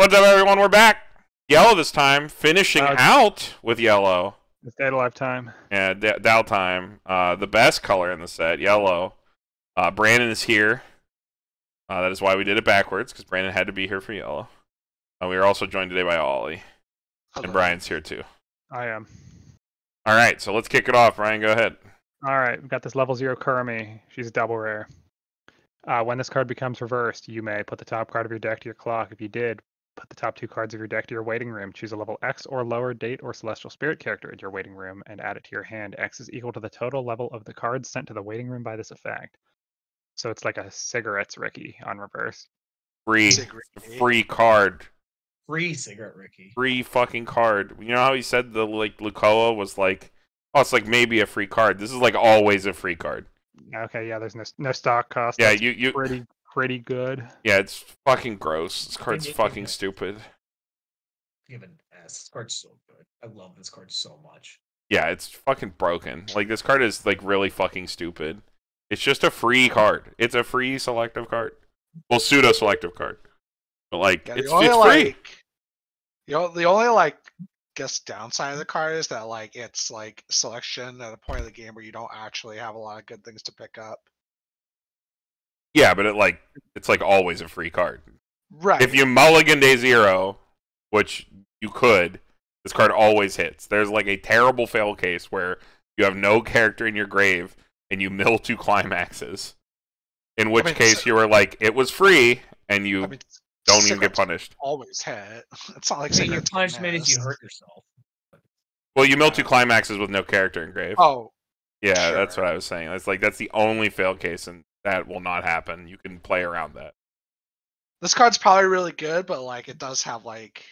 What's up, everyone? We're back. Yellow this time, finishing Uh, out with yellow. It's dead alive time. Yeah, D- Dow time. Uh, the best color in the set, yellow. Uh, Brandon is here. Uh, that is why we did it backwards, because Brandon had to be here for yellow. Uh, we are also joined today by Ollie, and Brian's here too. I am. All right, so let's kick it off. Ryan, go ahead. All right, we've got this level zero Kurumi. She's a double rare. Uh, when this card becomes reversed, you may put the top card of your deck to your clock. If you did, put the top two cards of your deck to your waiting room. Choose a level X or lower date or celestial spirit character in your waiting room and add it to your hand. X is equal to the total level of the cards sent to the waiting room by this effect. So it's like a cigarettes Ricky on reverse. Free, Cigarette. free card, Free cigarette Ricky. free fucking card. You know how he said the like Lucoa was like, oh, it's like maybe a free card. This is like always a free card. Okay, yeah, there's no no stock cost. Yeah, That's you you pretty pretty good. Yeah, it's fucking gross. This card's it- fucking it- stupid. Give an S. This card's so good. I love this card so much. Yeah, it's fucking broken. Like this card is like really fucking stupid. It's just a free card. It's a free selective card. Well, pseudo selective card. But like Yeah, it's, the only it's free. like, you know, the only like, guess downside of the card is that like it's like selection at a point of the game where you don't actually have a lot of good things to pick up. Yeah, but it like it's like always a free card. Right. If you mulligan day zero, which you could, this card always hits. There's like a terrible fail case where you have no character in your grave and you mill two climaxes. In which mean, case you were like, it was free, and you I mean, don't even get punished. Always hit. It's not like I mean, your cigarettes punishment is you hurt yourself. Well, you mill two climaxes with no character in grave. Oh, yeah, that's what I was saying. That's like that's the only fail case, and that will not happen. You can play around that. this card's probably really good, but like it does have like,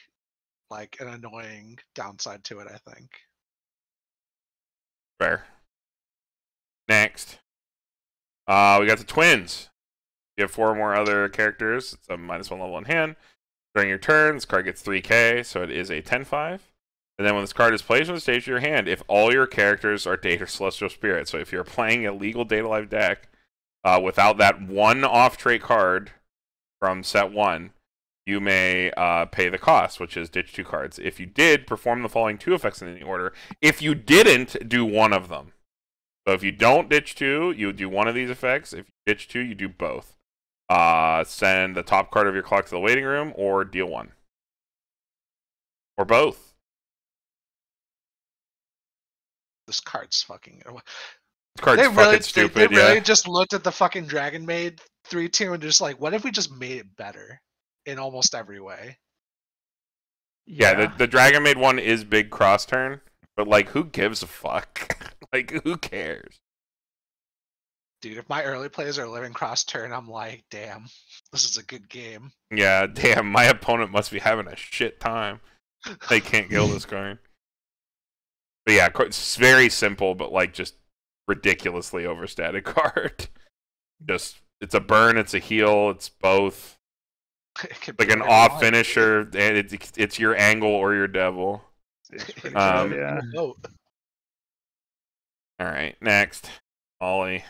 like an annoying downside to it. I think. Fair. Next, uh, we got the twins. You have four more other characters. It's a minus one level in hand. During your turn, this card gets 3k, so it is a 10-5. And then when this card is placed on the stage of your hand, if all your characters are Data Celestial Spirit, so if you're playing a legal Date A Live deck uh, without that one off-trait card from set one, you may uh, pay the cost, which is ditch two cards. If you did, perform the following two effects in any order. If you didn't, do one of them. So if you don't ditch two, you do one of these effects. If you ditch two, you do both. Uh, send the top card of your clock to the waiting room, or deal one, or both. This card's fucking. This card's they really, they- stupid. they, really yeah. just looked at the fucking Dragon Maid three two and just like, what if we just made it better in almost every way? yeah, the the Dragon Maid one is big cross turn, but like, who gives a fuck? like, who cares? Dude, if my early plays are living cross turn, I'm like, damn, this is a good game. Yeah, damn, my opponent must be having a shit time. They can't kill this card. But yeah, it's very simple, but like just ridiculously overstated card. Just it's a burn, it's a heal, it's both. It Like an off want. finisher, and it's it's your angle or your devil. Um, yeah. All right, next, Ollie.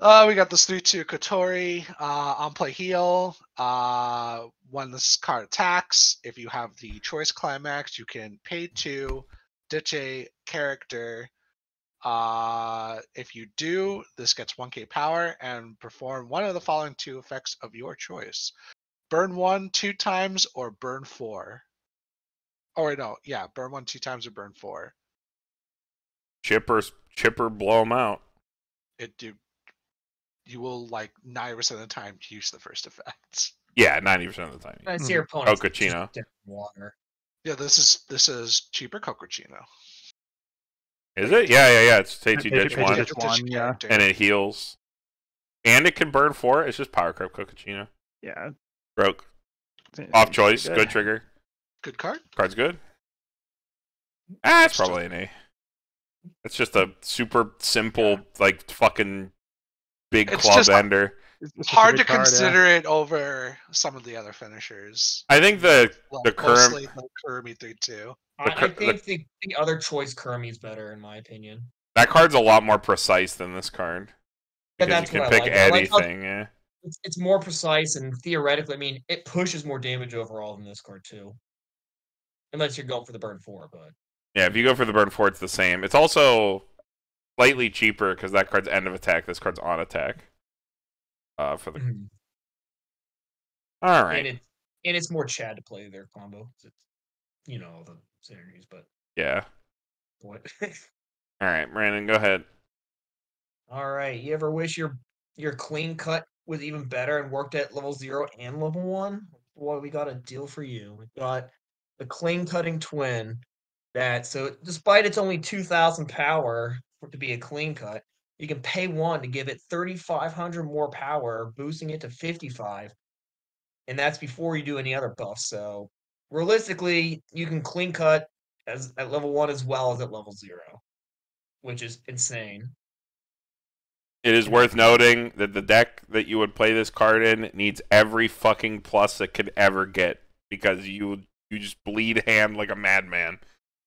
Uh, we got this 3 2 Kotori uh, on play heal. Uh, when this card attacks, if you have the choice climax, you can pay two, ditch a character. Uh, if you do, this gets 1k power and perform one of the following two effects of your choice burn one two times or burn four. Oh, wait, no, yeah, burn one two times or burn four. Chipper, chipper, blow them out. It do. You will like 90% of the time use the first effect. Yeah, ninety percent of the time. I Mhm. see your opponent. Kokachino. Water. Yeah, this is this is cheaper Cocochino. Is it? Yeah, yeah, yeah. It's say two Pay ditch one, ditch yeah. and it heals, and it can burn four. It's just power crop Kokachino. Yeah. Broke. Off choice. pretty Good trigger. Good card. Card's good. Ah, it's probably an A. It's just a super simple, like fucking big It's club just ender. It's, it's just a Hard to good card, yeah. consider it over some of the other finishers. I think the Like the current mostly the 3 2. I, I think the, the other choice Kermie's better in my opinion. that card's a lot more precise than this card because you can pick like. I like anything. yeah. It's, it's more precise and theoretically, I mean, it pushes more damage overall than this card too. Unless you're going for the burn four, but Yeah, if you go for the burn four, it's the same. It's also slightly cheaper because that card's end of attack. This card's on attack. Uh, for the Mhm. all and it and it's more Chad to play their combo. It's, you know the synergies, but yeah. what? All right, Brandon, go ahead. All right. You ever wish your your clean cut was even better and worked at level zero and level one? Boy, we got a deal for you. We got the clean cutting twin that so despite it's only two thousand power for to be a clean cut, you can pay one to give it thirty five hundred more power, boosting it to fifty five. And that's before you do any other buffs. So realistically, you can clean cut as at level one as well as at level zero, which is insane. It is worth noting that the deck that you would play this card in needs every fucking plus it could ever get because you you just bleed hand like a madman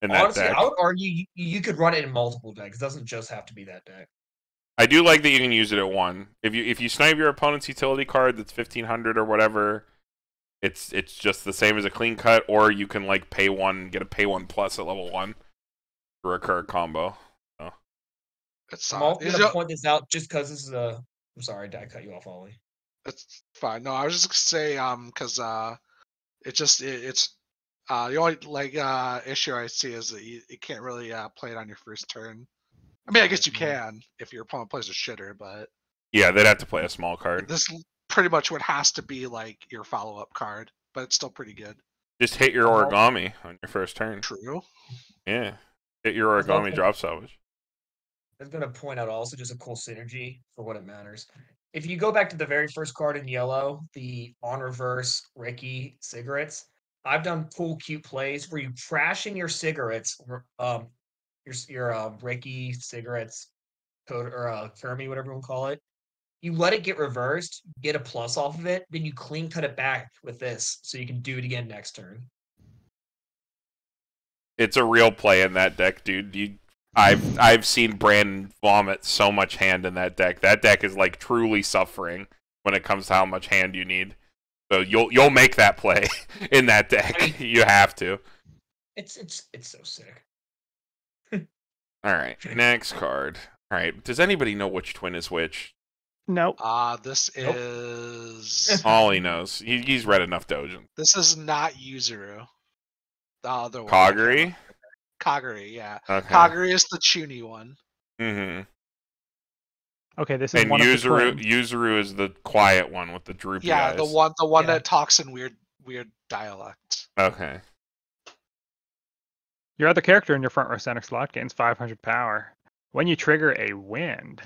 in that Honestly, deck. I would argue you, you could run it in multiple decks. It doesn't just have to be that deck. I do like that you can use it at one. If you if you snipe your opponent's utility card that's fifteen hundred or whatever, it's it's just the same as a clean cut, or you can like pay one get a pay one plus at level one for a recur combo. It's I'm gonna it- point this out just because this is a. I'm sorry, did I cut you off, Ollie? It's fine. No, I was just gonna say um because uh it just it, it's uh the only like uh issue I see is that you, you can't really uh play it on your first turn. I mean, I guess you Mhm. can if your opponent plays a shitter, but Yeah, they'd have to play a small card. this l- pretty much what has to be like your follow up card, but it's still pretty good. Just hit your Uh-huh. origami on your first turn. True. Yeah, hit your origami okay. drop salvage. I was gonna point out also just a cool synergy for what it matters. If you go back to the very first card in yellow, the on reverse Ricky cigarettes, I've done cool cute plays where you trash in your cigarettes, r- um, your your uh, Ricky cigarettes code or uh, Kermie, whatever you want to call it. You let it get reversed, get a plus off of it, then you clean cut it back with this, so you can do it again next turn. It's a real play in that deck, dude. You, I've I've seen Brandon vomit so much hand in that deck. That deck is like truly suffering when it comes to how much hand you need. So you'll you'll make that play in that deck. You have to. It's it's it's so sick. All right, next card. All right, does anybody know which twin is which? Nope. Uh this Nope. is All he knows, he, he's read enough Dojin. this is not Yuzuru. The other one. Kaguri. Kaguri, yeah. Okay. Kaguri is the Chuny one. Mm hmm. Okay, this is And one of the Yuzuru, twins. Yuzuru is the quiet one with the droopy Yeah, eyes. the one the one Yeah. that talks in weird weird dialect. Okay. Your other character in your front row center slot gains 500 power. When you trigger a wind,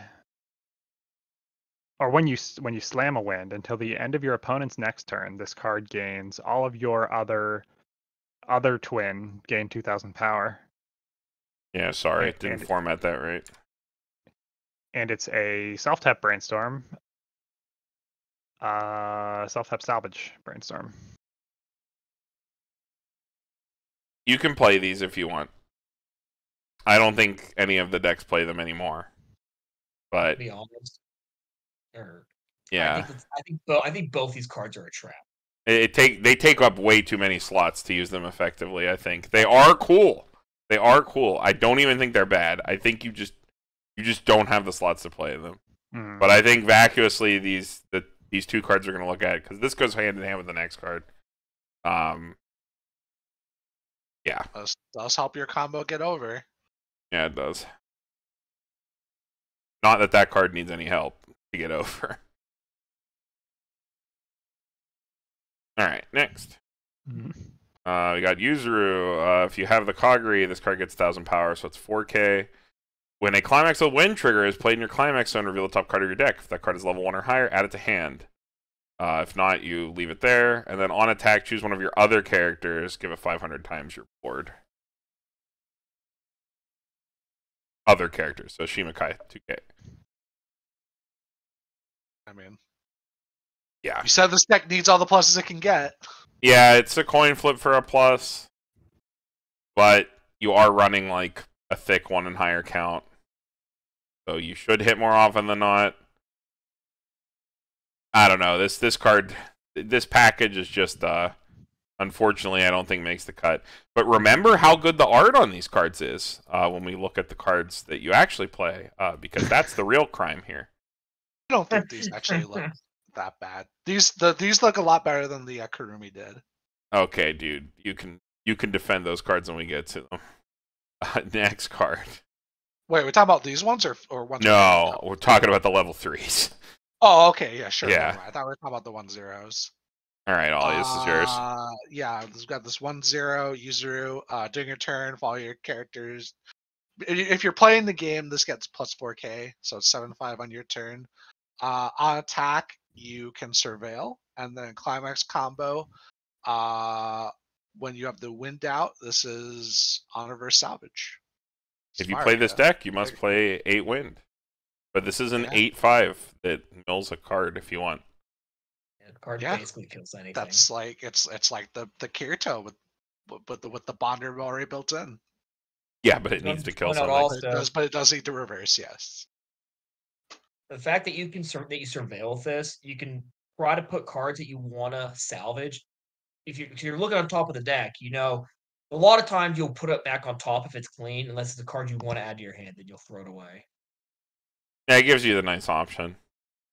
or when you when you slam a wind until the end of your opponent's next turn, this card gains all of your other other twin gain 2,000 power, Yeah, sorry, And- didn't and- format that right. and it's a self tap brainstorm. Uh, self tap salvage brainstorm. You can play these if you want. I don't think any of the decks play them anymore. But To be honest. Or I yeah, think, I think bo- I think both these cards are a trap. it, it take they take up way too many slots to use them effectively. I think they are cool. They are cool. I don't even think they're bad. I think you just you just don't have the slots to play them. Hmm. But I think vacuously these the these two cards are going to look at because this goes hand in hand with the next card. Um, yeah, Does, does help your combo get over. yeah, it does. Not that that card needs any help to get over. All right, next. Mhm. Uh, we got Yuzuru. Uh, if you have the Kaguri, this card gets 1000 power, so it's 4k. When a Climax of Wind trigger is played in your Climax zone, reveal the top card of your deck. If that card is level 1 or higher, add it to hand. Uh, if not, you leave it there. And then on attack, choose one of your other characters, give it 500 times your board. Other characters, so Shimakai, 2k. I mean, Yeah. you said this deck needs all the pluses it can get. Yeah, it's a coin flip for a plus, but you are running like a thick one and higher count, so you should hit more often than not. I don't know. This this card, this package is just uh, unfortunately, I don't think makes the cut. But remember how good the art on these cards is uh, when we look at the cards that you actually play, uh, because that's the real crime here. I don't think these actually look that bad. These the these look a lot better than the uh, Kurumi did. Okay, dude, you can you can defend those cards when we get to them. Uh, next card. Wait, we're talking about these ones or or ones? No, already know? we're talking about the level threes. Oh, okay, yeah, sure. Yeah. I thought we were talking about the one zeros. All right, Ollie, this is yours. Uh, yeah, we've got this one zero Yuzuru. Uh, during your turn, follow your characters. If you're playing the game, this gets plus 4k, so it's seven five on your turn. Uh, on attack, you can surveil, and then climax combo. Uh, when you have the wind out, this is honor versus salvage. If you play this yeah. deck, you must play eight wind. But this is an Yeah. eight five that mills a card if you want. Yeah, the card Yeah, basically kills anything. That's like it's it's like the the Kirito with with- with the with the bonder already built in. Yeah, but it Well, needs to kill point something. all- it does, but it does need to reverse. Yes. The fact that you can sur- that you surveil this, you can try to put cards that you want to salvage. If you're, if you're looking on top of the deck, you know, a lot of times you'll put it back on top if it's clean, unless it's a card you want to add to your hand, then you'll throw it away. Yeah, it gives you the nice option.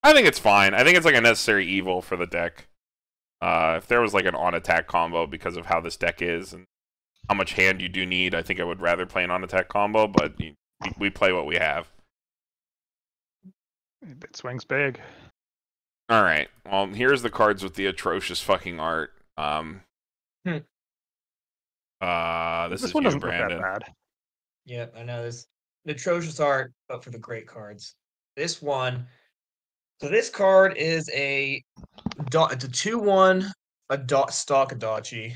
I think it's fine. I think it's like a necessary evil for the deck. Uh, if there was like an on attack combo because of how this deck is and how much hand you do need, I think I would rather play an on attack combo. But we play what we have. It swings big. All right. Well, here's the cards with the atrocious fucking art. Um. Hmm. Uh, this, This, is one you, doesn't look Brandon. that bad. Yeah, I know this. The atrocious art, but for the great cards. This one. So this card is a. do- It's a two-one, a dot stock Adachi,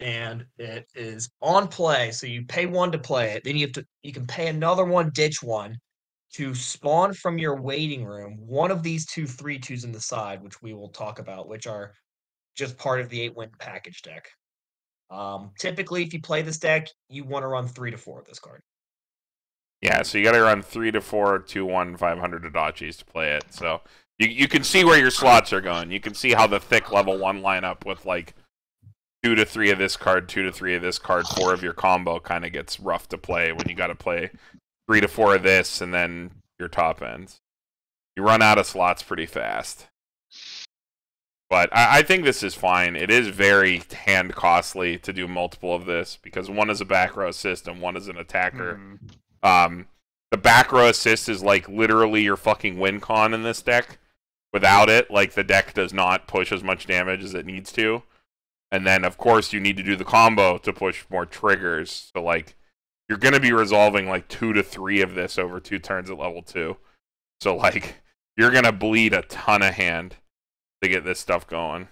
and it is on play. So you pay one to play it. Then you have to. You can pay another one, ditch one, to spawn from your waiting room one of these two three twos in the side, which we will talk about, which are just part of the eight win package deck. Um, typically, if you play this deck, you want to run three to four of this card. Yeah, so you got to run three to four, two, one, five hundred Adachis to play it. So you you can see where your slots are going. You can see how the thick level one lineup with like two to three of this card, two to three of this card, four of your combo kind of gets rough to play when you got to play three to four of this and then your top ends. You run out of slots pretty fast. But I, I think this is fine. It is very hand costly to do multiple of this because one is a back row assist and one is an attacker. Hmm. Um, the back row assist is like literally your fucking win con in this deck. Without it, like the deck does not push as much damage as it needs to. And then of course you need to do the combo to push more triggers. So like you're gonna be resolving like two to three of this over two turns at level two. So like you're gonna bleed a ton of hand to get this stuff going.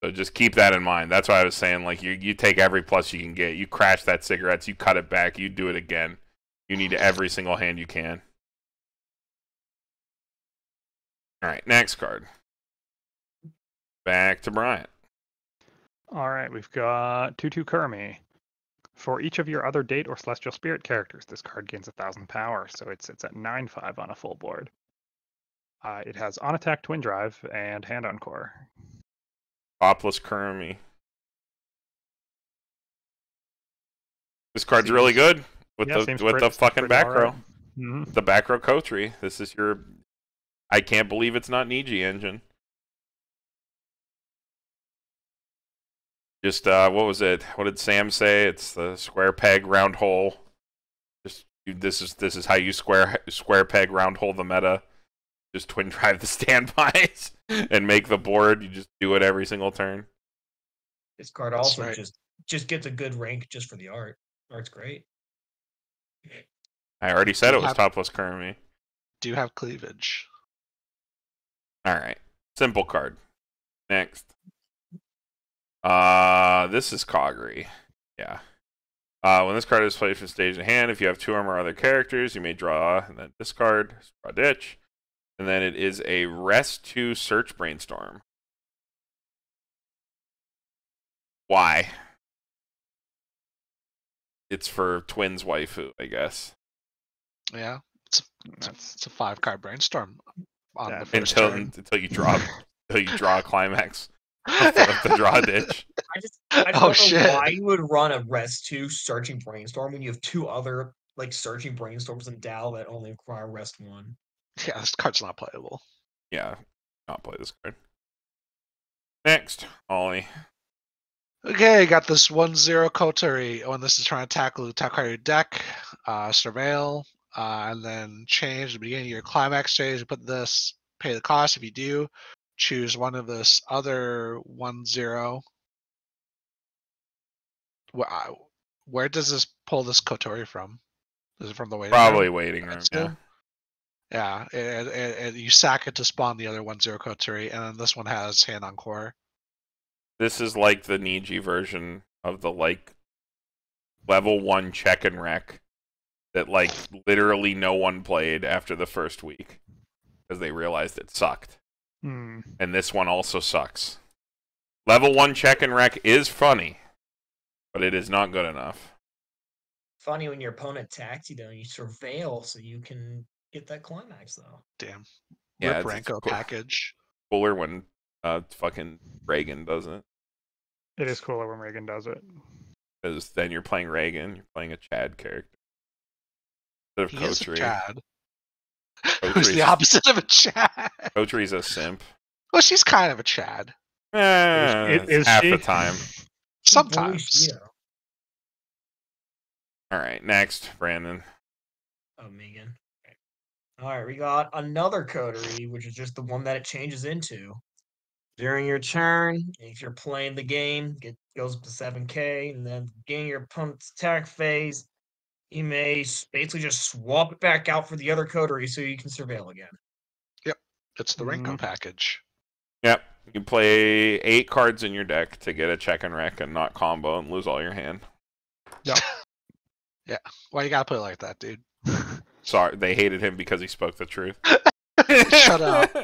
So just keep that in mind. That's why I was saying like you you take every plus you can get. You crash that cigarettes, you cut it back, you do it again. You need every single hand you can. All right, next card. Back to Brian. All right, we've got Tutu Kurmi. For each of your other date or celestial spirit characters, this card gains a thousand power, so it sits at nine five on a full board. Uh, it has on attack twin drive and hand on core. Topless Kurumi. This card's really good with Yeah, the with pretty- the fucking back row. Mhm. The back row Kotori. This is your. I can't believe it's not Niji engine. Just uh, what was it? What did Sam say? It's the square peg round hole. Just you, this is this is how you square square peg round hole the meta. Just twin drive the standbys and make the board. You just do it every single turn. This card That's also right. just just gets a good rank just for the art. Art's great. I already said it was Have- topless Kurumi. Do you have cleavage? All right. Simple card. Next. Uh, this is Kagri. Yeah. Uh, when this card is played from stage in hand, if you have two or more other characters, you may draw and then discard, draw ditch, and then it is a rest to search brainstorm. Why? It's for twins waifu, I guess. Yeah, it's, it's, a, it's a five card brainstorm. on Yeah, the first until turn. until you draw until you draw a climax of the draw ditch. I just I just Oh, don't know shit. why you would run a rest two searching brainstorm when you have two other like searching brainstorms in Dow that only require rest one. yeah, this card's not playable. Yeah, not play this card. Next, Ollie. Okay, got this one zero Kotori. When this is trying to tackle the top card your deck, uh, surveil, uh, and then change the beginning of your climax stage. Put this, pay the cost. If you do, choose one of this other one zero. Where, uh, where does this pull this Kotori from? Is it from the waiting room? Probably waiting room. Yeah. it. Yeah, and, and, and you sack it to spawn the other one zero Kotori, and then this one has hand on core. This is like the Niji version of the like level one check and wreck that like literally no one played after the first week because they realized it sucked. Hmm. And this one also sucks. Level one check and wreck is funny, but it is not good enough. Funny when your opponent attacks you though, you surveil so you can get that climax though. Damn. Yeah, Rip it's- it's Ranko cool. package. Cooler when uh fucking Reagan does it. It is cooler when Reagan does it. Because then you're playing Reagan, you're playing a Chad character. Instead He of is a Kotori. Chad. Kotori Who's the opposite of a Chad? Kotori's a simp. Well, she's kind of a Chad. Eh, Is- is half she? the time. Sometimes. Cheeto. All right, next, Brandon. Oh, Megan. All right, we got another Kotori, which is just the one that it changes into. During your turn, if you're playing the game, it goes up to 7k, and then beginning your opponent's attack phase, you may basically just swap it back out for the other Kotori so you can surveil again. Yep, it's the Renko Mhm. package. Yep, you play eight cards in your deck to get a check and wreck and not combo and lose all your hand. Yeah. yeah. Why you gotta put it like that, dude? Sorry, they hated him because he spoke the truth. Shut up.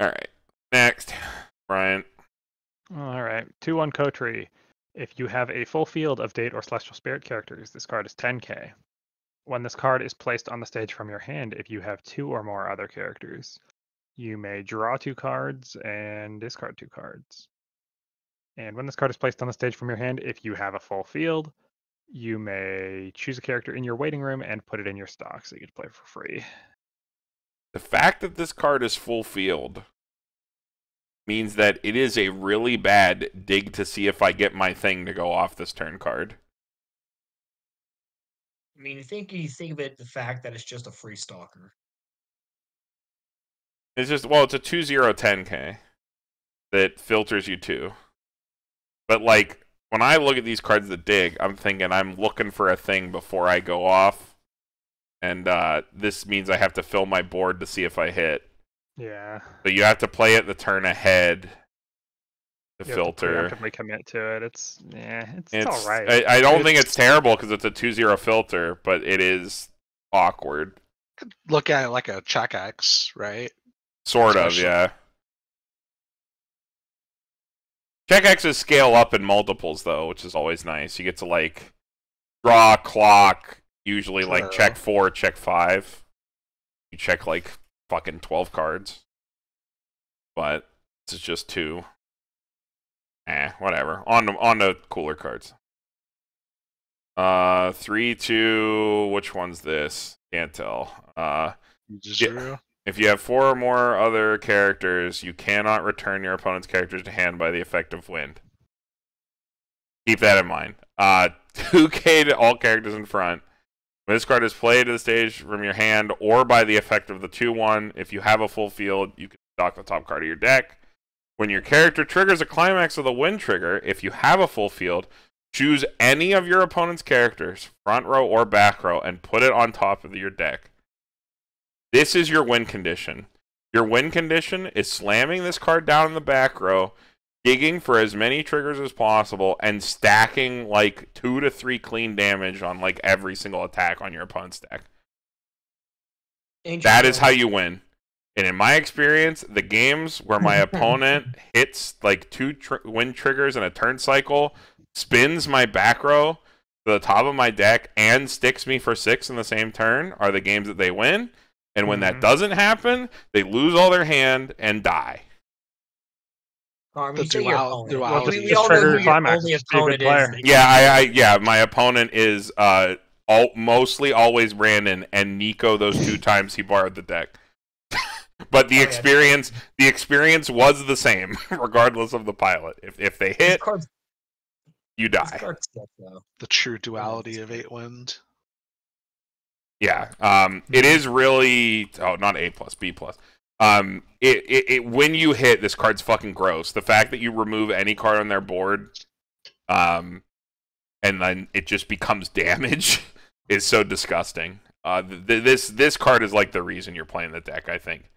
All right, next, Brian. All right. 2 1 Kotori. If you have a full field of date or celestial spirit characters, this card is 10k. When this card is placed on the stage from your hand, if you have two or more other characters, you may draw two cards and discard two cards. And when this card is placed on the stage from your hand, if you have a full field, you may choose a character in your waiting room and put it in your stock so you get to play for free. The fact that this card is full field means that it is a really bad dig to see if I get my thing to go off this turn card. I mean, you think you think of it the fact that it's just a free stalker. It's just well, it's a two zero ten k that filters you two. But like when I look at these cards that dig, I'm thinking I'm looking for a thing before I go off, and uh, this means I have to fill my board to see if I hit. Yeah. But you have to play it the turn ahead The You have to filter. preemptively commit to it. It's yeah, it's, It's, all right. I, I don't think It's- it's terrible because it's a two zero filter, but it is awkward. Could look at it like a check X, right? Sort of, yeah. Check X's scale up in multiples though, which is always nice. You get to like draw clock, usually like check four, check five. You check like fucking twelve cards. But this is just two. Eh, whatever. On to on to cooler cards. Uh three, two, which one's this? Can't tell. Uh Yeah. if you have four or more other characters, you cannot return your opponent's characters to hand by the effect of wind. Keep that in mind. Uh, 2k to all characters in front. When this card is played to the stage from your hand or by the effect of the 2 1, if you have a full field, you can dock the top card of your deck. When your character triggers a climax of the wind trigger, if you have a full field, choose any of your opponent's characters, front row or back row, and put it on top of your deck. This is your win condition. Your win condition is slamming this card down in the back row, digging for as many triggers as possible, and stacking like two to three clean damage on like every single attack on your opponent's deck. That is how you win. And in my experience, the games where my opponent hits like two tr- win triggers in a turn cycle, spins my back row to the top of my deck, and sticks me for six in the same turn are the games that they win. And when that Mhm. doesn't happen, they lose all their hand and die. Carm, The you say your opponent. duality. We, we all know who your only just be a good opponent is. Yeah, I, I yeah, my opponent is uh all mostly always Brandon and Nico those two times he borrowed the deck. but the Oh, yeah. experience the experience was the same regardless of the pilot. If if they hit, cards, you die. cards suck, though. The true duality of eight wind. Yeah. Um it is really oh not A plus, B plus. Um it, it, it when you hit this card's fucking gross. The fact that you remove any card on their board um and then it just becomes damage is so disgusting. Uh th- th- this this card is like the reason you're playing the deck, I think.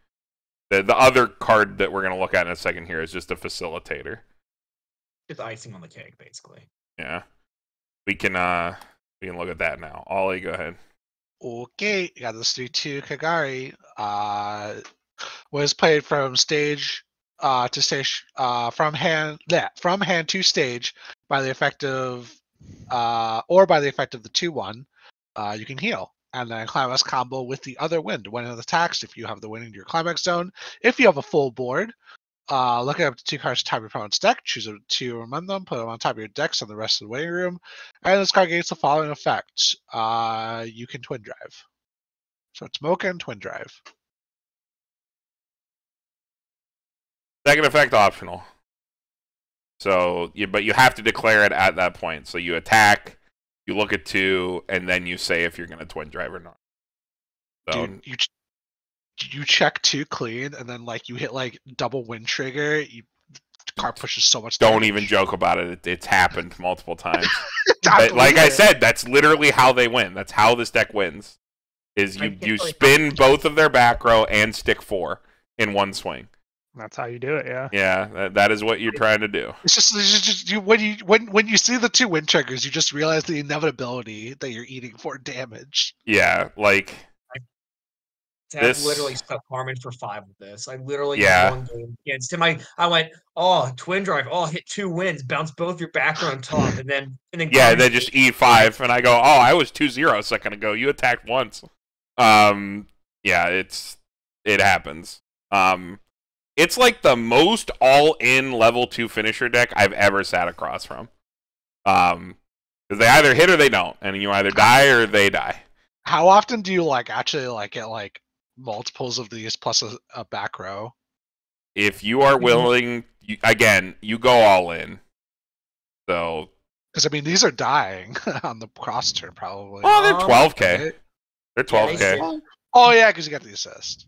The the other card that we're going to look at in a second here is just a facilitator. Just icing on the cake, basically. Yeah. We can uh we can look at that now. Ollie, go ahead. Okay, you got this 3 2 Kagari. Uh, was played from stage uh, to stage, uh, from hand, yeah, from hand to stage by the effect of, uh, or by the effect of the 2 1. Uh, you can heal. And then climax combo with the other wind. When it attacks, if you have the wind in your climax zone, if you have a full board, uh, look up the two cards top of your opponent's deck, choose two among them, put them on top of your decks on the rest of the waiting room, and this card gains the following effect. Uh, you can twin drive. So it's Mocha and twin drive. Second effect optional. So, you, but you have to declare it at that point. So you attack, you look at two, and then you say if you're going to twin drive or not. So Dude, you ch- you check two clean, and then like you hit like double wind trigger. You the card pushes so much. don't damage. even joke about it. it it's happened multiple times. But like believe I said, that's literally how they win. That's how this deck wins. Is you you spin both of their back row and stick four in one swing. That's how you do it, yeah. Yeah, that, that is what you're trying to do. It's just, it's just you when you when when you see the two wind triggers, you just realize the inevitability that you're eating for damage. Yeah, like I've This- literally stuck Carmen for five with this. I literally Yeah. had one game against him. I, I went, oh, twin drive, oh, hit two wins, bounce both your back row on top, and then and then Yeah, they just E five, and I go, "Oh, I was 2-0 a second ago. You attacked once." Um, yeah, it's it happens. Um, it's like the most all-in level two finisher deck I've ever sat across from. Um, because they either hit or they don't, and you either die or they die. How often do you like actually like get like multiples of these plus a, a back row? If you are willing, you, again, you go all in. So, Because I mean, these are dying on the cross turn probably. well, they're Um, 12k. right? They're 12k. Oh yeah, because you got the assist.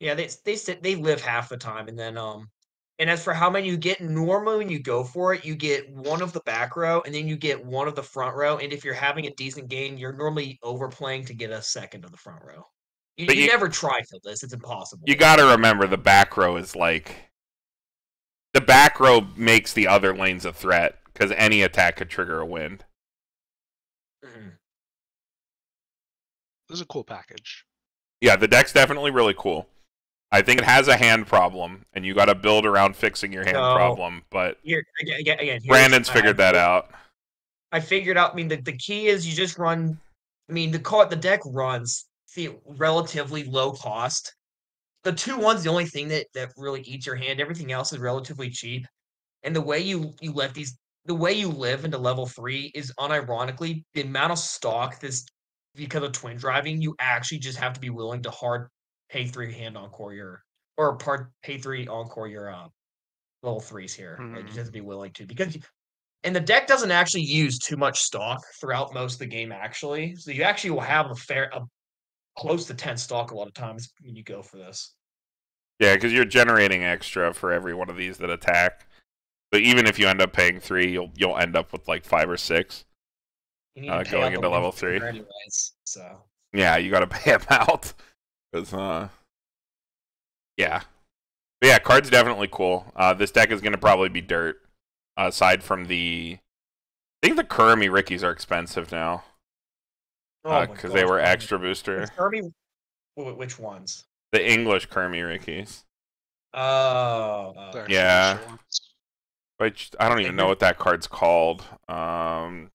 Yeah, they they sit they live half the time, and then um, and as for how many you get, normally when you go for it, you get one of the back row, and then you get one of the front row. And if you're having a decent game, you're normally overplaying to get a second of the front row. You, But you, you- never try for this; it's impossible. you got to remember the back row is like the back row makes the other lanes a threat because any attack could trigger a wind. Mhm. This is a cool package. Yeah, the deck's definitely really cool. I think it has a hand problem, and you got to build around fixing your hand No. problem. But Here again, again, again Brandon's figured that out. I figured out. I mean, the, the key is you just run. I mean, the card, the deck runs the relatively low cost. The two one's the only thing that that really eats your hand. Everything else is relatively cheap, and the way you you let these, the way you live into level three is unironically the amount of stock this because of twin driving. You actually just have to be willing to hard pay three hand encore your or part pay three encore your uh, level threes here. Like, you just have to be willing to because you- and the deck doesn't actually use too much stock throughout most of the game actually so you actually will have a fair a close to 10 stock a lot of times when you go for this Yeah, because you're generating extra for every one of these that attack. But even if you end up paying three, you'll you'll end up with like five or six. you need Uh, going into level three. anyways so Yeah, you got to pay them out. 'Cause, uh, yeah, but yeah, card's definitely cool. Uh, this deck is gonna probably be dirt. aside from the, I think the Kurumi Rickies are expensive now oh my because they were extra booster. Kirby, which ones The English Kurumi Rickies. oh uh, Yeah. extra ones. Which I don't even know what that card's called. Um,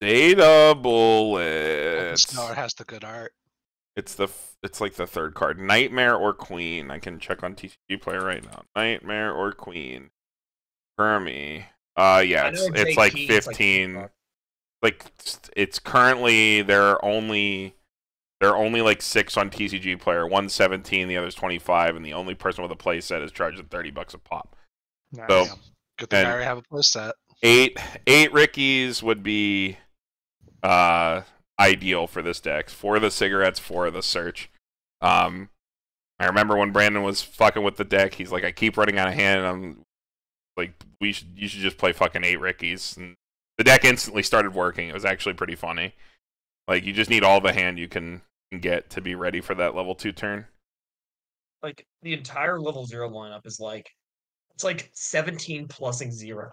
Data Well, Bullets. Snow has the good art. It's the it's like the third card. Nightmare or Queen. I can check on TCG player right now. Nightmare or Queen. Hermy. Uh yeah, it's, it's like JP, it's like 15 $15. like it's- currently there are only there are only like six on TCG player. One's 17, the other's 25, and the only person with a play set is charging 30 bucks a pop. Nice. So-. Good thing I already have a play set. Eight eight Rickies would be uh ideal for this deck. For the cigarettes, for the search. Um I remember when Brandon was fucking with the deck, he's like, I keep running out of hand and I'm like we should you should just play fucking eight Rickies and the deck instantly started working. It was actually pretty funny. Like you just need all the hand you can get to be ready for that level two turn. Like the entire level zero lineup is like it's like 17 plusing zero.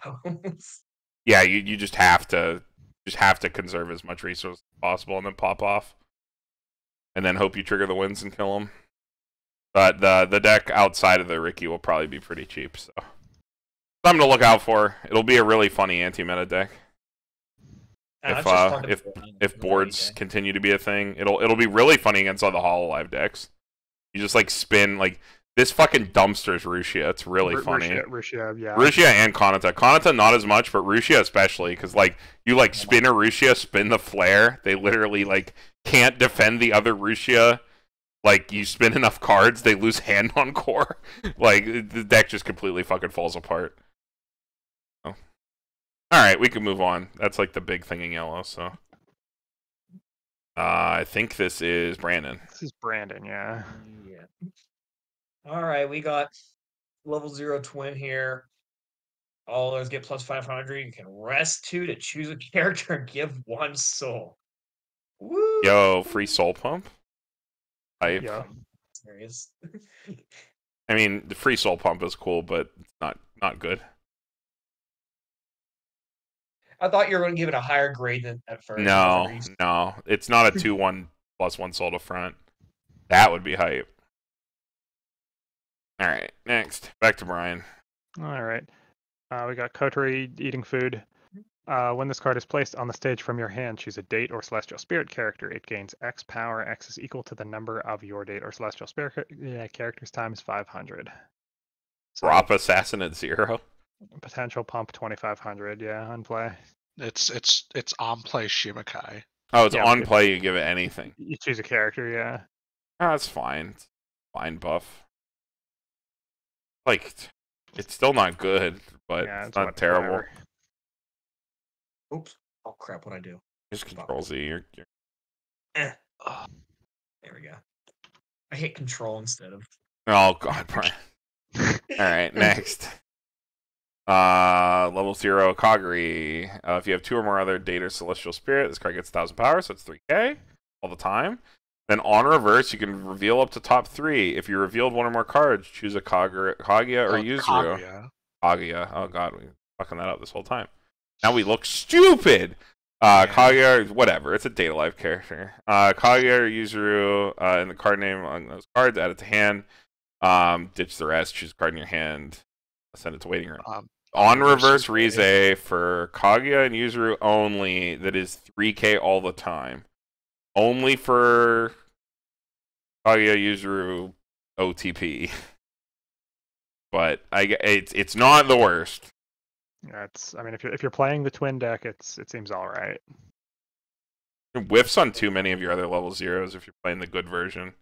Yeah, you, you just have to just have to conserve as much resource as possible and then pop off. And then hope you trigger the wins and kill them. But the the deck outside of the Ricky will probably be pretty cheap, so something to look out for. It'll be a really funny anti-meta deck. And If, uh, if- If boards continue to be a thing, it'll it'll be really funny against all the Hololive decks. You just like spin like this fucking dumpster's Rushia. It's really Ru- funny. Rushia, Rushia, yeah. Rushia and Konata. Konata not as much, but Rushia especially, because like you like spin a Rushia, spin the flare. They literally like can't defend the other Rushia. Like you spin enough cards, they lose hand on core. like the deck just completely fucking falls apart. Oh. All right, we can move on. That's like the big thing in yellow. So uh, I think this is Brandon. This is Brandon, yeah. Yeah. All right, we got level zero twin here. All those get plus 500. You can rest two to choose a character and give one soul. Woo! Yo, free soul pump. Hype. Yeah. Serious. I mean, the free soul pump is cool, but not not good. I thought you were going to give it a higher grade than at first. No, no, it's not a two one plus one soul to front. That would be hype. All right, next back to Brian. All right. Uh, we got Kotori eating food. Uh, when this card is placed on the stage from your hand, choose a date or celestial spirit character. It gains X power. X is equal to the number of your date or celestial spirit yeah, characters times 500. So Drop assassin at zero. potential pump 2500. Yeah, on play. It's it's it's on play Shimakai. Oh, it's Yeah, on play. You give it anything. You choose a character. Yeah. Oh, that's fine. It's fine buff. Like, it's still not good, but yeah, it's not terrible. whatever. Oops. Oh, crap. What I do? Just control Z. You're, you're... Ugh. There we go. I hit control instead of. Oh God, Brian. All right, next. Uh, level zero Kagari. Uh, if you have two or more other data celestial spirit, this card gets thousand power, so it's three K all the time. Then on reverse, you can reveal up to top three. If you revealed one or more cards, choose a Kaguya or Oh, Yuzuru. Kaguya. Kaguya. Oh God, we fucking that up this whole time. Now we look stupid. Uh, Kaguya, whatever. It's a data life character. Uh, Kaguya or Yuzuru uh, in the card name on those cards. Add it to hand. Um, ditch the rest. Choose a card in your hand. Send it to waiting room. Um, On reverse reverse Rize for Kaguya and Yuzuru only. That is 3K all the time. Only for Kaguya Yuzuru OTP. But I it's it's not the worst. Yeah, it's. I mean, if you're if you're playing the twin deck, it's it seems all right. It whiffs on too many of your other level zeros if you're playing the good version.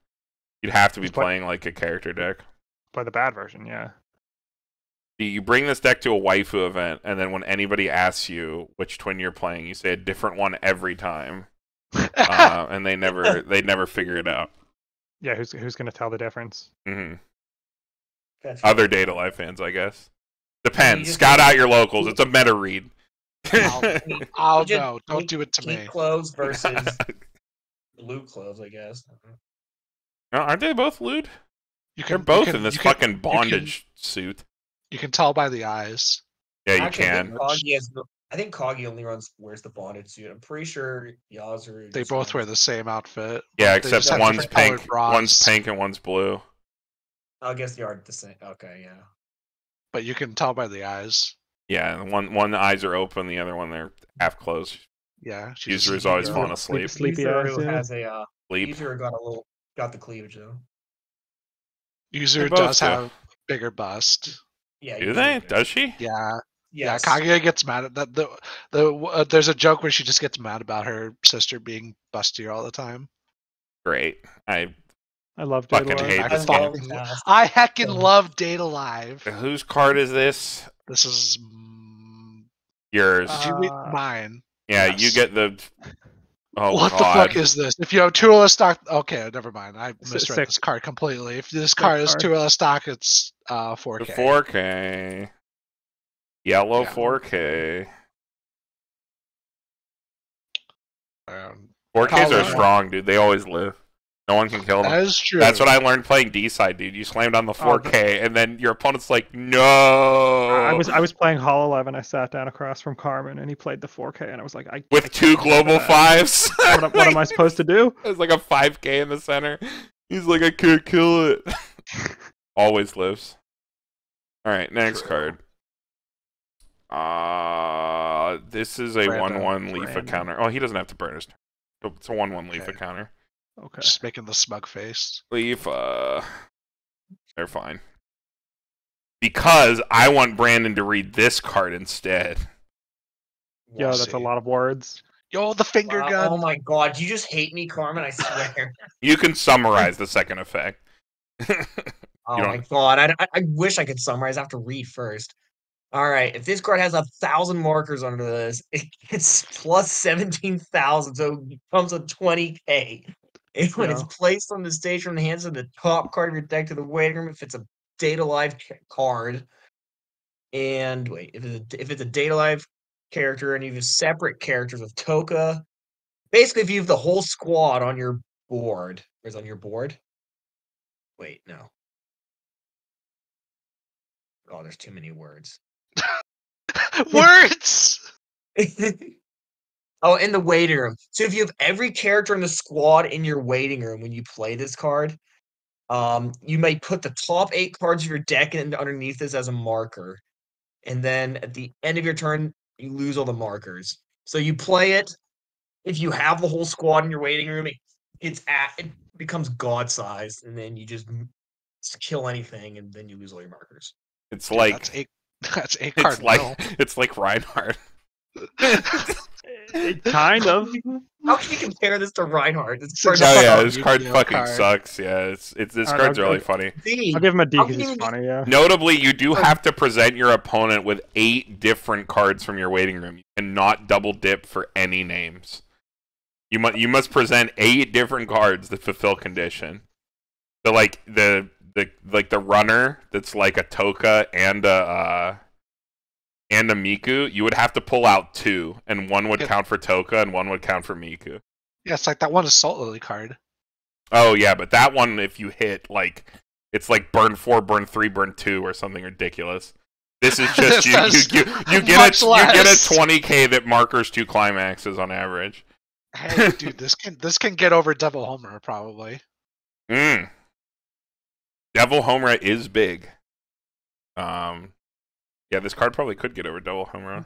You'd have to be play- playing like a character deck. Play the bad version, yeah. You- You bring this deck to a waifu event, and then when anybody asks you which twin you're playing, you say a different one every time, uh, and they never they never figure it out. Yeah, who's who's gonna tell the difference? hmm Other Data Life fans, I guess. Depends. just Scout out your locals. It's a meta read. I'll- Pink- just no! Don't do it to me. clothes versus blue clothes, I guess. No, Aren't they both lewd? You They're can, both you can, in this you can- fucking bondage suit. You can tell by the eyes. Yeah, you Actually, I can. think Kagi has. The- I think Coggy only runs wears the bonded suit. I'm pretty sure Yuzuru. They both wear the same outfit. Yeah, except one's pink, one's pink, and one's blue. I guess they are the same. Okay, yeah. But you can tell by the eyes. Yeah, and one one eyes are open, the other one they're half closed. Yeah. she's- Yuzuru's always yeah. falling asleep. Sleepy Yuzuru eyes, yeah. has a. Uh, Sleep. Yuzuru got a little got the cleavage though. User does do. have bigger bust. Yeah. Do you they? Does she? Yeah, Yes. Yeah. Kaguya gets mad at that. The the uh, there's a joke where she just gets mad about her sister being bustier all the time. Great. I I love Fucking Data hate this I game. love. I heckin' love Date A Live. whose card is this? This is mm, Yours. Uh, you mine. yeah, you get the. Oh what God. the fuck is this? If you have two LS stock, okay, never mind. I S- misread sick. this card completely. If this Sick card is card. two LS stock, it's uh the 4K. 4K. Yellow Yeah. 4K. Um, 4Ks are strong, dude. They always live. No one can kill them. that is true. That's what I learned playing D side, dude. You slammed on the Oh, 4K, and then your opponent's like, "No." I was I was playing Hall 11. I sat down across from Carmen, and he played the 4K, and I was like, I I with can't two global that. fives. What, am- what am I supposed to do? There's like a 5K in the center. He's like, I can't kill it. Always lives. All right, next True. card. Uh, this is a Brandon. one-one leaf Brandon. counter. Oh, he doesn't have to burn his. turn. It's a one-one leaf Okay. counter. Okay. Just making the smug face. Leaf. Uh, they're fine. Because I want Brandon to read this card instead. Yo, We'll that's a lot of words. Yo, the finger Wow, gun. Oh my god, you just hate me, Carmen. I swear. You can summarize the second effect. Oh my god, I, I, I wish I could summarize. I have to read first. All right, if this card has a thousand markers under this, it's plus seventeen thousand, so it becomes a twenty k. And when it's placed on the stage from the hands of the top card of your deck to the waiting room, if it's a Date A Live card, and wait, if it's a, if it's a Date A Live character and you have separate characters with Toka, basically if you have the whole squad on your board, where's on your board? Wait, no. Oh, there's too many words. Words. oh, in the waiting room. So if you have every character in the squad in your waiting room when you play this card, um, you may put the top eight cards of your deck in underneath this as a marker, and then at the end of your turn, you lose all the markers. So you play it. If you have the whole squad in your waiting room, it, it's at it becomes god sized, and then you just kill anything, and then you lose all your markers. It's Dude, like that's eight. That's eight card. it's like it's like Reinhardt. Kind of. How can you compare this to Reinhardt? This It's card's Oh yeah, this card Yu-Gi-Oh fucking card. sucks. Yeah, it's it's this Alright, card's I'll- really I'll- funny. D. I'll give him a D How because can he's you- funny. Yeah. Notably, you do oh. have to present your opponent with eight different cards from your waiting room. You cannot double dip for any names. You must you must present eight different cards that fulfill condition. So like the the like the runner that's like a Toka and a uh, and a Miku, you would have to pull out two, and one would Yeah. count for Toka and one would count for Miku. Yeah, it's like that one assault lily card. Oh yeah, but that one if you hit like it's like burn four, burn three, burn two, or something ridiculous. This is just you, you, you, you get a you get a twenty k that markers two climaxes on average. Hey, dude, this can this can get over Devil Homura probably. Mm. Devil Homura is big. Um, yeah, this card probably could get over Devil Homura.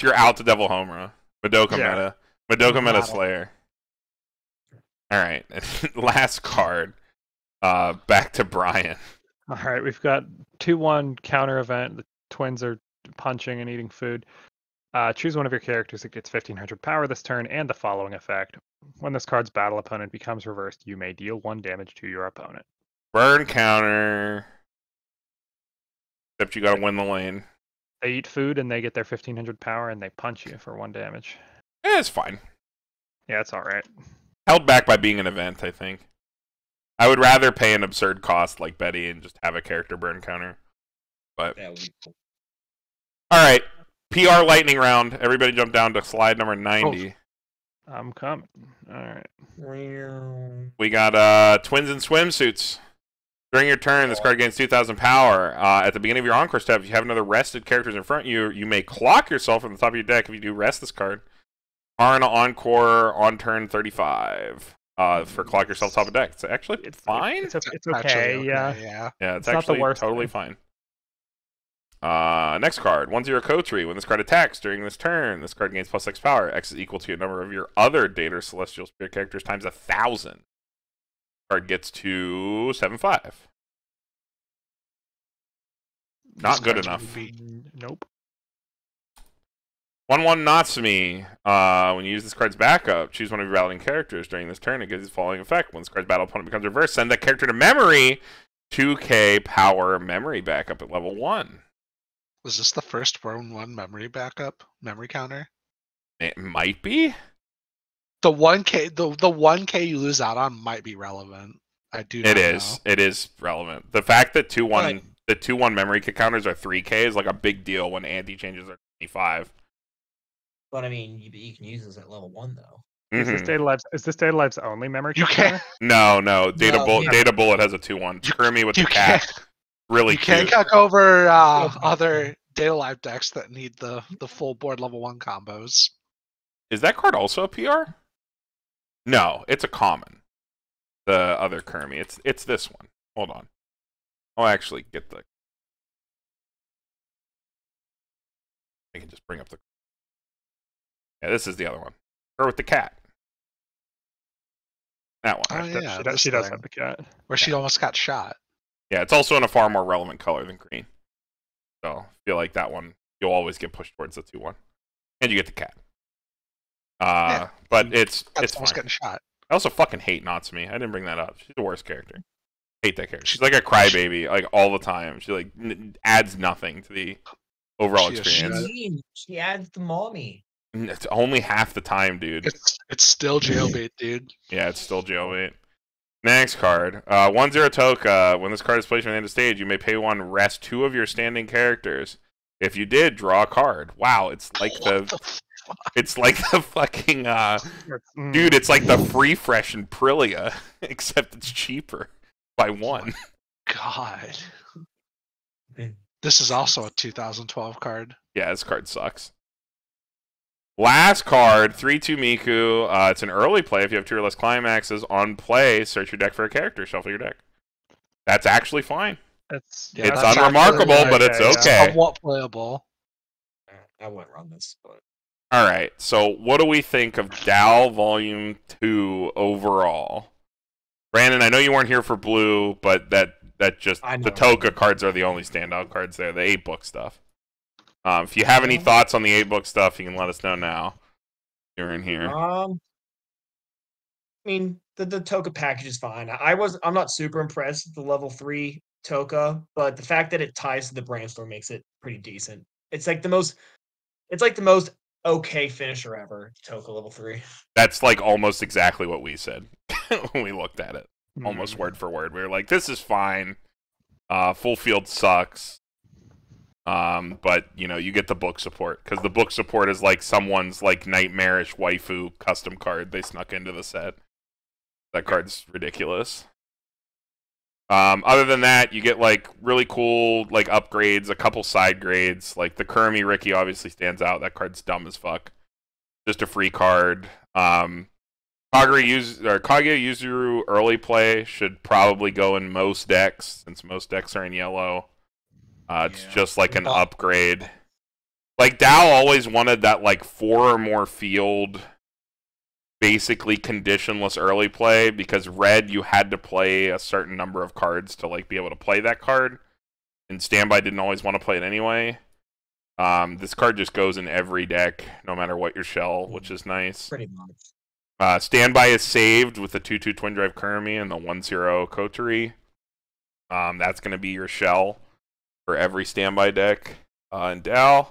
So you're out to Devil Homura. Madoka Yeah. meta. Madoka meta Slayer. All right, last card. Uh, back to Brian. All right, we've got two one counter event. The twins are punching and eating food. Uh, choose one of your characters that gets 1500 power this turn and the following effect. When this card's battle opponent becomes reversed, you may deal one damage to your opponent. Burn counter. Except you gotta win the lane. They eat food and they get their 1500 power and they punch you for one damage. Eh, it's fine. Yeah, it's all right. Held back by being an event, I think. I would rather pay an absurd cost like Betty and just have a character burn counter. But That would be cool. all right, PR lightning round. Everybody jump down to slide number ninety. I'm coming. All right. We got uh twins in swimsuits. During your turn, this card gains 2,000 power. Uh, at the beginning of your Encore step, if you have another rested characters in front of you, you may clock yourself from the top of your deck if you do rest this card. Arna Encore on turn 35 uh, for clock yourself top of deck. It's actually It's fine. It's, it's, it's Actually, okay. Yeah. Yeah. Yeah, it's, It's not the actually worst totally thing. fine. Uh, next card, one zero Kotori. When this card attacks during this turn, this card gains plus plus X power. X is equal to a number of your other Dater Celestial Spirit characters times a thousand. Card gets to seven five. Not good enough. Nope. One one Natsumi. Uh, when you use this card's backup, choose one of your battling characters during this turn. It gives the following effect: when this card's battle opponent becomes reversed, send that character to memory. 2K power memory backup at level one. Was this the first round one memory backup memory counter? It might be. The one K the the one K you lose out on might be relevant. I do. It is. Know. It is relevant. The fact that two one Right. the two one memory kick counters are three K is like a big deal when anti changes are twenty five. But I mean, you, you can use this at level one though. Is this data lives? Is this Date A Lives only memory? You can't. No, no. Data No, bullet. yeah. Date A Bullet has a two one. Screw me with You the cat. can't. Really you can't cute. cuck over uh, other Date A Live decks that need the the full board level one combos. Is that card also a PR? No, it's a common. The other Kurumi. It's it's this one. Hold on. Oh, I'll actually get the. I can just bring up the. Yeah, this is the other one. Her with the cat. That one. Oh right yeah, she does, she does have the cat. where she almost got shot. Yeah, it's also in a far more relevant color than green. So I feel like that one you'll always get pushed towards the two one, and you get the cat. Uh, Yeah. but it's That's it's almost fine. getting shot. I also fucking hate Natsumi. I didn't bring that up. She's the worst character. Hate that character. She's like a crybaby, like all the time. She like n- adds nothing to the overall She experience. shit. Mean, She adds the mommy. It's only half the time, dude. It's it's still jailbait, dude. Yeah, it's still jailbait. Next card. Uh, 1 0 Toka. When this card is placed on the end of stage, you may pay one, rest two of your standing characters. If you did, draw a card. Wow, it's like What the the f- it's like the fucking uh mm, dude, it's like the free fresh in Prilia, except it's cheaper by one. God. This is also a 2012 card. Yeah, this card sucks. Last card, 3 2 Miku. Uh, it's an early play if you have two or less climaxes. On play, search your deck for a character, shuffle your deck. That's actually fine. It's Yeah, it's that's unremarkable, actually but it's okay, yeah. okay. Somewhat playable. I wouldn't run this, but All right. So, what do we think of Dow Volume Two overall? Brandon, I know you weren't here for Blue, but that that just I the. Toka cards are the only standout cards there. The eight book stuff. Um, if you have any thoughts on the eight book stuff, you can let us know now. You're in here. um, I mean the the Toka package is fine. I was I'm not super impressed with the level three Toka, but the fact that it ties to the brand store makes it pretty decent. It's like the most, it's like the most okay finisher ever. Toka level three. That's like almost exactly what we said when we looked at it. Almost mm, word for word. We were like, "This is fine." Uh, full field sucks. Um, but you know, you get the book support because the book support is like someone's like nightmarish waifu custom card they snuck into the set. That card's ridiculous. Um, other than that, you get like really cool like upgrades, a couple side grades. Like the Kurumi Ricky obviously stands out. That card's dumb as fuck. Just a free card. Um, Kagura use or Kaguya Yuzuru early play should probably go in most decks since most decks are in yellow. Uh, it's Yeah. just like an upgrade. Like Dow always wanted that like four or more field, basically conditionless early play because red you had to play a certain number of cards to like be able to play that card, and standby didn't always want to play it anyway. Um, this card just goes in every deck, no matter what your shell, which is nice. Pretty much. Uh, standby is saved with the 2 2 Twin Drive Kurumi and the 1 0 Kotori. Um, that's going to be your shell for every standby deck. Uh, in Dow,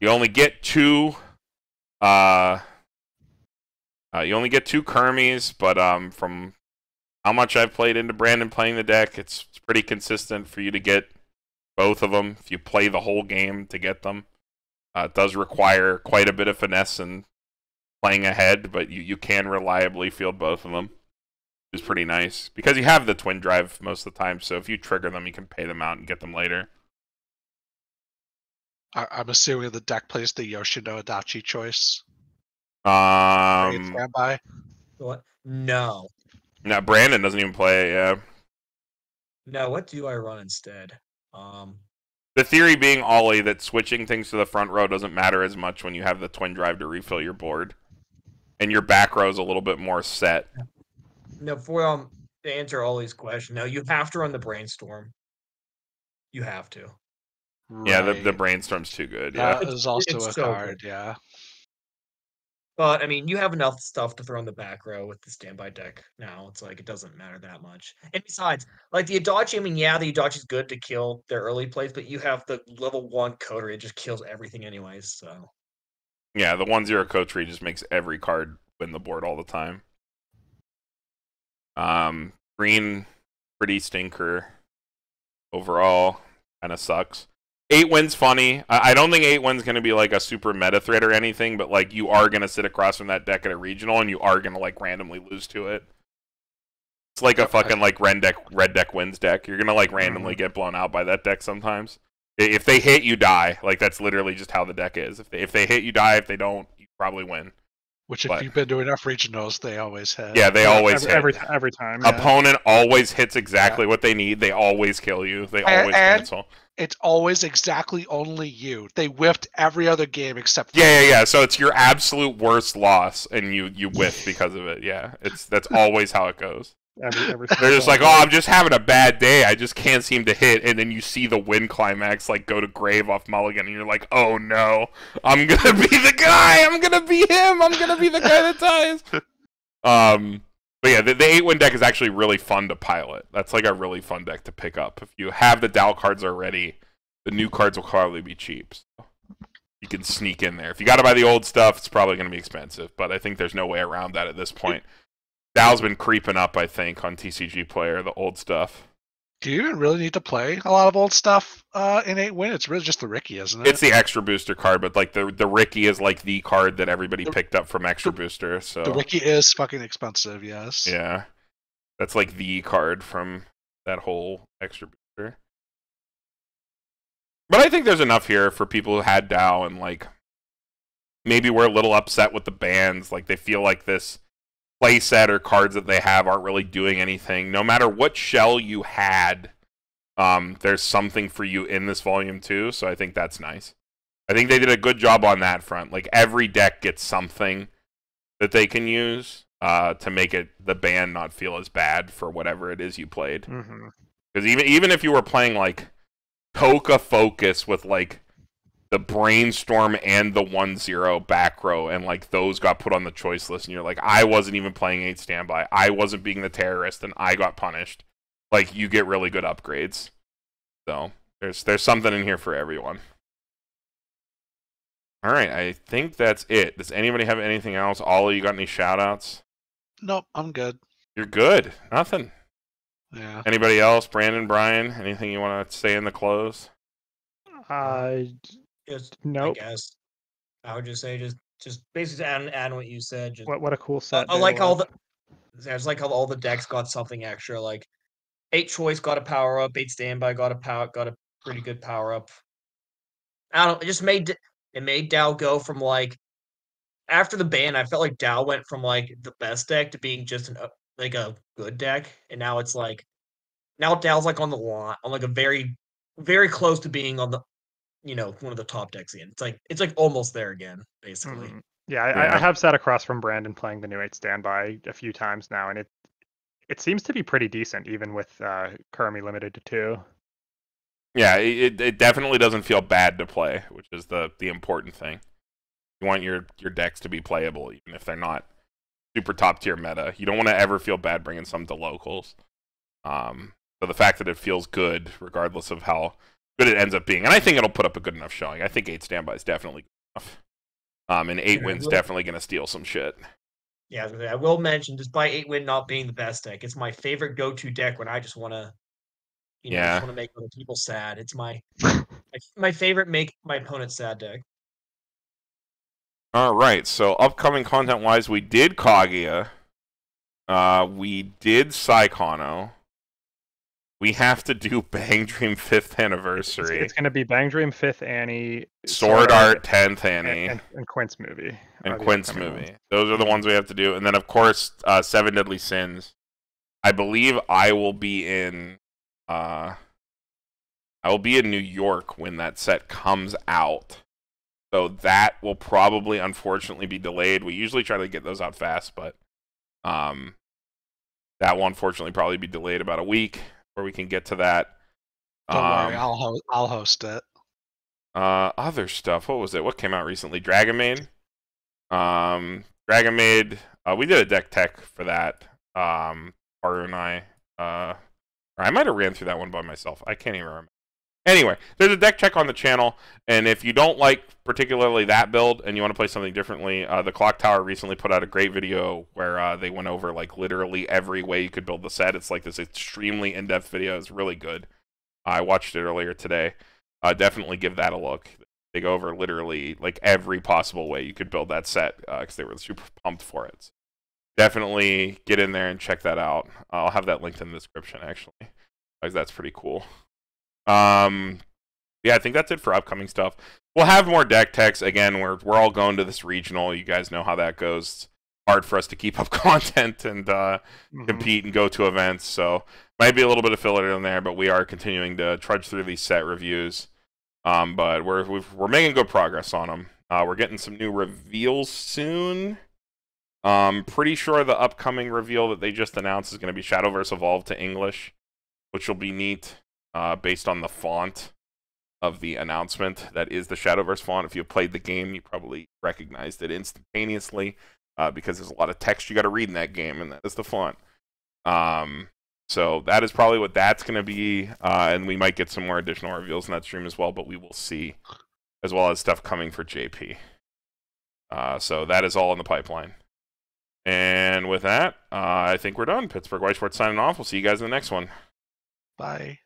you only get two. Uh, uh, you only get two Kurumis, but um, from how much I've played into Brandon playing the deck, it's, it's pretty consistent for you to get both of them if you play the whole game to get them. Uh, it does require quite a bit of finesse and playing ahead, but you, you can reliably field both of them, is pretty nice because you have the twin drive most of the time. So if you trigger them, you can pay them out and get them later. I, I'm assuming the deck plays the Yoshino Adachi choice. Um, standby. What? No. now Brandon doesn't even play it. Yeah, No. What do I run instead? Um. the theory being Ollie that switching things to the front row doesn't matter as much when you have the twin drive to refill your board, and your back row is a little bit more set. No. For um. to answer all these questions. No, you have to run the brainstorm. You have to. Yeah, the, the brainstorm's too good. Yeah. That It's- also it's a so good. card, yeah. But I mean, you have enough stuff to throw in the back row with the standby deck now. It's like it doesn't matter that much. And besides, like the Adachi, I mean, yeah, the Adachi is good to kill their early plays, but you have the level one coder, it just kills everything anyways. So Yeah, the one zero Kotori just makes every card win the board all the time. Um, green, pretty stinker overall. Kind of sucks. Eight wins funny. I, I don't think eight wins gonna be like a super meta threat or anything, but like you are gonna sit across from that deck at a regional and you are gonna like randomly lose to it. It's like a fucking like red deck red deck wins deck. You're gonna like randomly mm-hmm. get blown out by that deck sometimes. If they hit, you die. Like that's literally just how the deck is. If they if they hit, you die. If they don't, you probably win. Which, if But- you've been to enough regionals, they always have. Yeah, they always every hit. every, every time. yeah. Opponent always hits exactly what they need. They always kill you. They And- always and- cancel. It's always exactly only you. They whiffed every other game except for Yeah, yeah, yeah. So it's your absolute worst loss, and you you whiff because of it. Yeah, it's that's always how it goes. Every, every They're just like, oh, I'm just having a bad day. I just can't seem to hit, and then you see the win climax like go to grave off Mulligan, and you're like, oh no, I'm gonna be the guy. I'm gonna be him. I'm gonna be the guy that dies. Um, but yeah, the, the eight win deck is actually really fun to pilot. That's like a really fun deck to pick up. If you have the Dow cards already, the new cards will probably be cheap. So you can sneak in there. If you got to buy the old stuff, it's probably going to be expensive. But I think there's no way around that at this point. Dow's been creeping up, I think, on TCG Player, the old stuff. Do you even really need to play a lot of old stuff uh, in eight win? It's really just the Ricky, isn't it? It's the extra booster card, but like the the Ricky is like the card that everybody The- picked up from extra booster. So The Ricky is fucking expensive, yes. yeah, that's like the card from that whole extra booster. But I think there's enough here for people who had Dow and like maybe we're a little upset with the bans. Like they feel like this playset or cards that they have aren't really doing anything. No matter what shell you had, um, there's something for you in this volume too. So I think that's nice. I think they did a good job on that front. Like every deck gets something that they can use uh, to make it the ban not feel as bad for whatever it is you played. Because even even if you were playing like Toka Focus with like the brainstorm and the one zero back row and like those got put on the choice list and you're like, I wasn't even playing eight standby. I wasn't being the terrorist and I got punished. Like you get really good upgrades. So there's there's something in here for everyone. All right, I think that's it. Does anybody have anything else? Ollie, you got any shout outs? Nope, I'm good. You're good. Nothing. Yeah. Anybody else? Brandon, Brian, anything you want to say in the close? Uh, just nope. I guess I would just say just just basically add add what you said. Just What what a cool I, set. I day like all the. I just like how all the decks got something extra. Like eight choice got a power up, eight standby got a power got a pretty good power up. I don't. It just made it made Dow go from like after the ban. I felt like Dow went from like the best deck to being just an uh, like a good deck, and now it's like now Dow's like on the line on like a very very close to being on the you know one of the top decks again. It's like it's like almost there again, basically. Mhm. Yeah, I, I- Yeah. I have sat across from Brandon playing the new eight standby a few times now, and it it seems to be pretty decent, even with uh, Kurumi limited to two. Yeah, it, it definitely doesn't feel bad to play, which is the the important thing. You want your your decks to be playable, even if they're not super top tier meta. You don't want to ever feel bad bringing some to locals. Um, so the fact that it feels good, regardless of how good it ends up being, and I think it'll put up a good enough showing. I think eight standby is definitely good enough. Um, and eight Yeah, wins well- definitely going to steal some shit. Yeah, I was gonna say, I will mention, despite eight win not being the best deck, it's my favorite go to deck when I just want to, you know, Yeah. just want to make other people sad. It's my my, my favorite make my opponent sad deck. All right, so upcoming content wise, we did Kaguya. Uh, we did Saekano. We have to do Bang Dream 5th anniversary. it's going to be Bang Dream, Fifth Annie, Sword Art 10th Annie, and, and Quint's movie. and Quint's movie. ones. Those are the ones we have to do. And then, of course, uh, Seven Deadly Sins. I believe I will be in. Uh, I will be in New York when that set comes out. So that will probably, unfortunately, be delayed. We usually try to get those out fast, but um, that will unfortunately probably be delayed about a week where we can get to that. Don't worry, Um, I'll ho- I'll host it. Uh, other stuff. What was it? What came out recently? Dragon Maid. Um, Dragon Maid. Uh, we did a deck tech for that. Um, Haru and I. Uh, I might have ran through that one by myself. I can't even remember. Anyway, there's a deck check on the channel, and if you don't like particularly that build and you want to play something differently, uh, the Clock Tower recently put out a great video where uh, they went over like literally every way you could build the set. It's like this extremely in-depth video. It's really good. I watched it earlier today. Uh, definitely give that a look. They go over literally like every possible way you could build that set because they were super pumped for it. Definitely get in there and check that out. I'll have that linked in the description actually, because that's pretty cool. Um, yeah, I think that's it for upcoming stuff. We'll have more deck techs again. We're we're all going to this regional. You guys know how that goes. It's hard for us to keep up content and uh, Mhm. compete and go to events. So might be a little bit of filler in there, but we are continuing to trudge through these set reviews. Um, but we're we've, we're making good progress on them. Uh, we're getting some new reveals soon. Um, pretty sure the upcoming reveal that they just announced is going to be Shadowverse Evolved to English, which will be neat. Uh, based on the font of the announcement, that is the Shadowverse font. If you played the game, you probably recognized it instantaneously uh, because there's a lot of text you got to read in that game, and that is the font. Um, so that is probably what that's going to be, uh, and we might get some more additional reveals in that stream as well, but we will see, as well as stuff coming for JP. Uh, so that is all in the pipeline. And with that, uh, I think we're done. Pittsburgh Weiss Schwarz signing off. We'll see you guys in the next one. Bye.